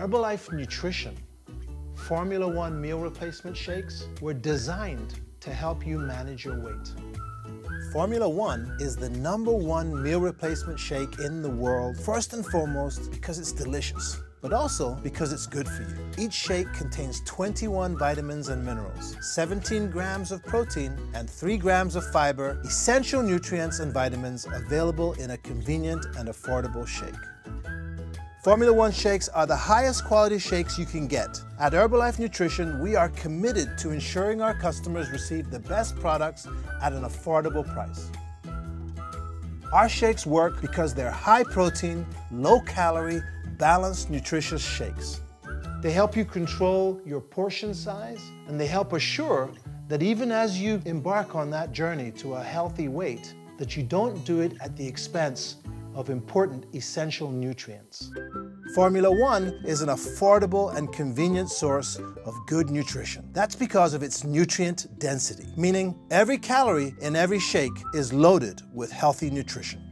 Herbalife Nutrition Formula One meal replacement shakes were designed to help you manage your weight. Formula One is the number one meal replacement shake in the world, first and foremost because it's delicious, but also because it's good for you. Each shake contains 21 vitamins and minerals, 17 grams of protein, and 3 grams of fiber, essential nutrients and vitamins available in a convenient and affordable shake. Formula One shakes are the highest quality shakes you can get. At Herbalife Nutrition, we are committed to ensuring our customers receive the best products at an affordable price. Our shakes work because they're high protein, low calorie, balanced, nutritious shakes. They help you control your portion size and they help assure that even as you embark on that journey to a healthy weight, that you don't do it at the expense of important essential nutrients. Formula One is an affordable and convenient source of good nutrition. That's because of its nutrient density, meaning every calorie in every shake is loaded with healthy nutrition.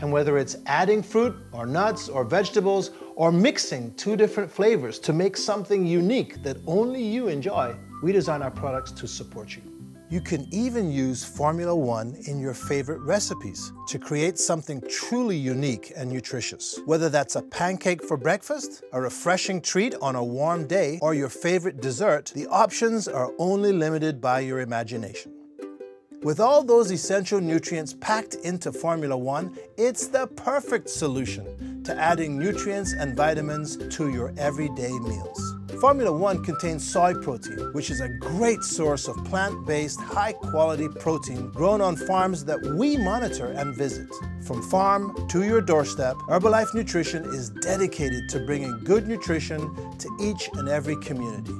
And whether it's adding fruit or nuts or vegetables or mixing two different flavors to make something unique that only you enjoy, we design our products to support you. You can even use Formula One in your favorite recipes to create something truly unique and nutritious. Whether that's a pancake for breakfast, a refreshing treat on a warm day, or your favorite dessert, the options are only limited by your imagination. With all those essential nutrients packed into Formula One, it's the perfect solution to adding nutrients and vitamins to your everyday meals. Formula One contains soy protein, which is a great source of plant-based, high-quality protein grown on farms that we monitor and visit. From farm to your doorstep, Herbalife Nutrition is dedicated to bringing good nutrition to each and every community.